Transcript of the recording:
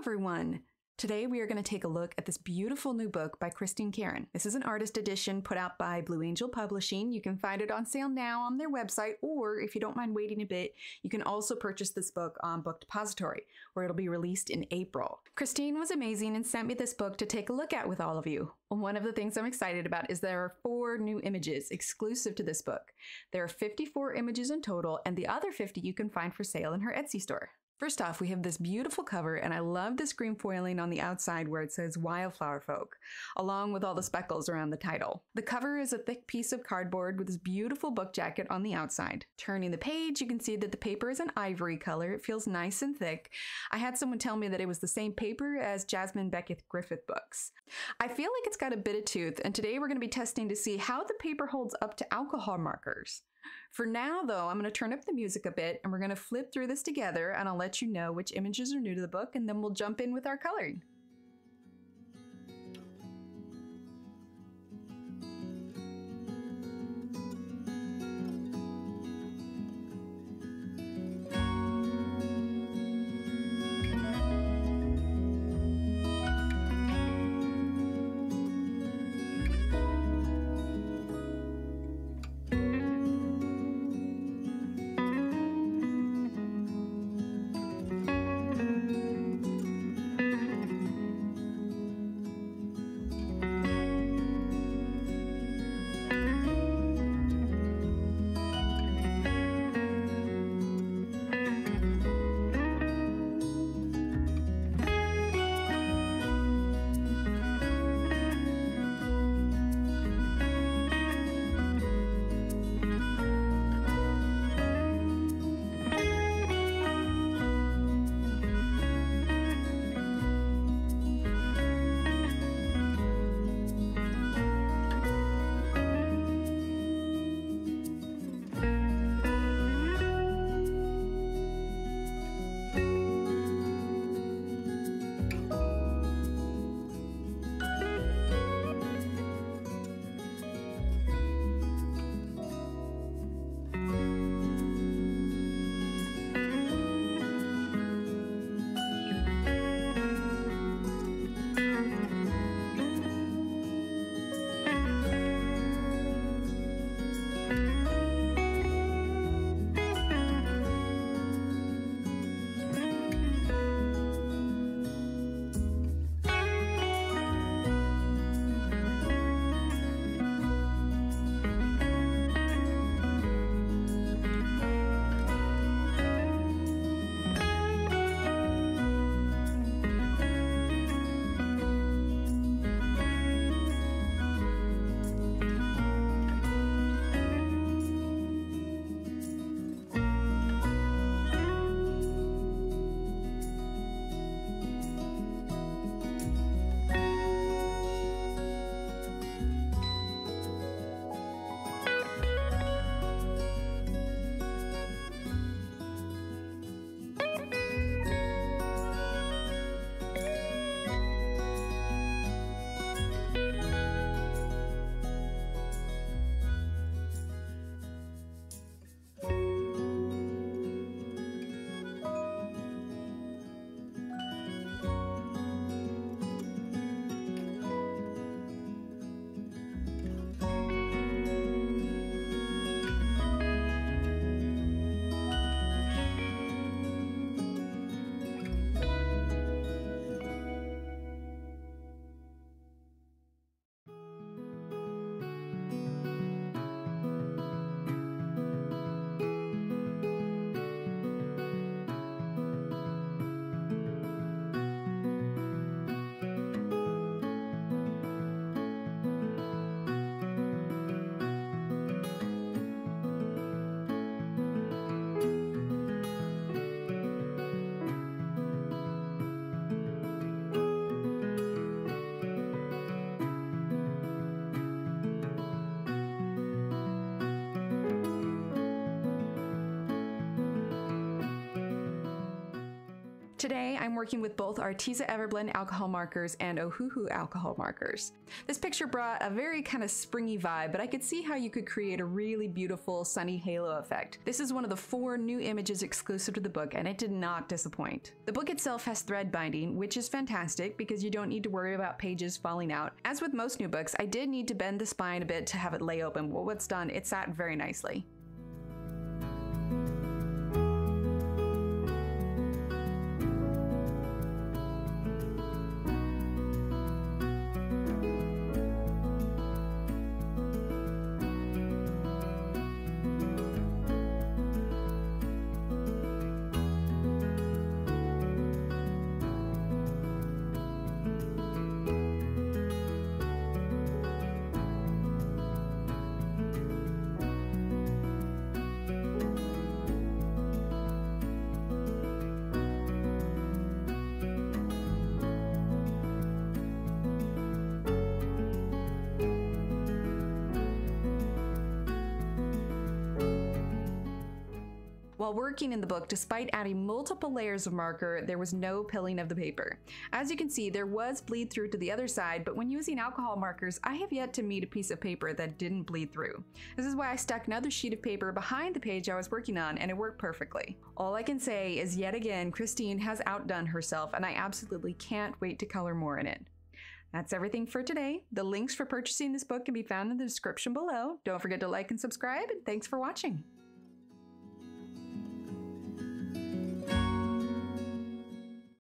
everyone. Today we are going to take a look at this beautiful new book by Christine Karron. This is an artist edition put out by Blue Angel Publishing. You can find it on sale now on their website, or if you don't mind waiting a bit, you can also purchase this book on Book Depository, where it'll be released in April. Christine was amazing and sent me this book to take a look at with all of you. One of the things I'm excited about is there are four new images exclusive to this book. There are 54 images in total, and the other 50 you can find for sale in her Etsy store. First off, we have this beautiful cover, and I love this green foiling on the outside where it says Wildflower Folk, along with all the speckles around the title. The cover is a thick piece of cardboard with this beautiful book jacket on the outside. Turning the page, you can see that the paper is an ivory color. It feels nice and thick. I had someone tell me that it was the same paper as Jasmine Becket-Griffith books. I feel like it's got a bit of tooth, and today we're going to be testing to see how the paper holds up to alcohol markers. For now, though, I'm going to turn up the music a bit and we're going to flip through this together and I'll let you know which images are new to the book and then we'll jump in with our coloring. Today, I'm working with both Arteza Everblend alcohol markers and Ohuhu alcohol markers. This picture brought a very kind of springy vibe, but I could see how you could create a really beautiful sunny halo effect. This is one of the four new images exclusive to the book, and it did not disappoint. The book itself has thread binding, which is fantastic because you don't need to worry about pages falling out. As with most new books, I did need to bend the spine a bit to have it lay open, but what's done, it sat very nicely. While working in the book, despite adding multiple layers of marker, there was no pilling of the paper. As you can see, there was bleed through to the other side, but when using alcohol markers, I have yet to meet a piece of paper that didn't bleed through. This is why I stuck another sheet of paper behind the page I was working on, and it worked perfectly. All I can say is yet again, Christine has outdone herself, and I absolutely can't wait to color more in it. That's everything for today. The links for purchasing this book can be found in the description below. Don't forget to like and subscribe, and thanks for watching.